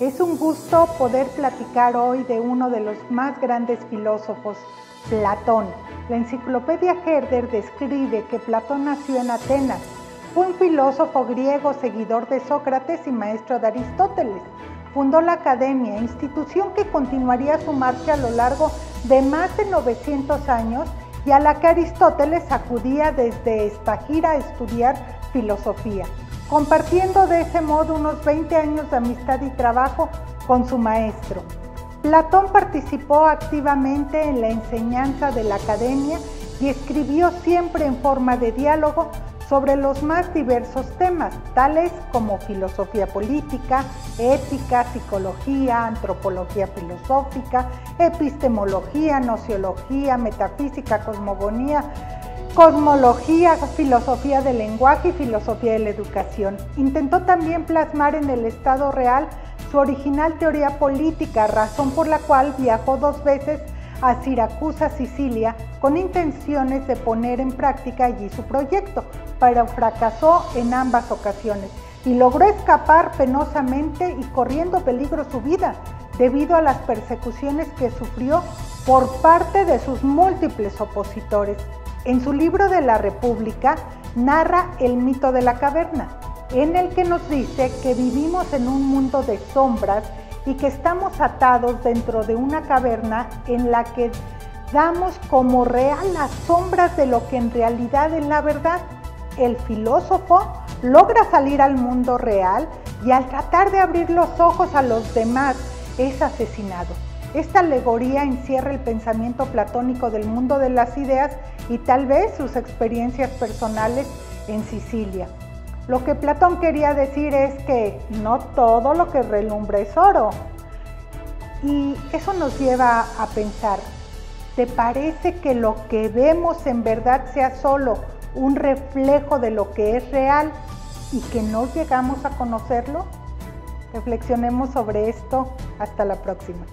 Es un gusto poder platicar hoy de uno de los más grandes filósofos, Platón. La enciclopedia Herder describe que Platón nació en Atenas. Fue un filósofo griego seguidor de Sócrates y maestro de Aristóteles. Fundó la Academia, institución que continuaría su marcha a lo largo de más de 900 años y a la que Aristóteles acudía desde esta a estudiar filosofía compartiendo de ese modo unos 20 años de amistad y trabajo con su maestro. Platón participó activamente en la enseñanza de la academia y escribió siempre en forma de diálogo sobre los más diversos temas, tales como filosofía política, ética, psicología, antropología filosófica, epistemología, nociología, metafísica, cosmogonía, cosmología, filosofía del lenguaje y filosofía de la educación. Intentó también plasmar en el Estado real su original teoría política, razón por la cual viajó dos veces a Siracusa, Sicilia, con intenciones de poner en práctica allí su proyecto, pero fracasó en ambas ocasiones y logró escapar penosamente y corriendo peligro su vida debido a las persecuciones que sufrió por parte de sus múltiples opositores. En su libro de la República narra el mito de la caverna, en el que nos dice que vivimos en un mundo de sombras y que estamos atados dentro de una caverna en la que damos como real las sombras de lo que en realidad es la verdad. El filósofo logra salir al mundo real y al tratar de abrir los ojos a los demás es asesinado. Esta alegoría encierra el pensamiento platónico del mundo de las ideas y tal vez sus experiencias personales en Sicilia. Lo que Platón quería decir es que no todo lo que relumbra es oro. Y eso nos lleva a pensar, ¿te parece que lo que vemos en verdad sea solo un reflejo de lo que es real y que no llegamos a conocerlo? Reflexionemos sobre esto. Hasta la próxima.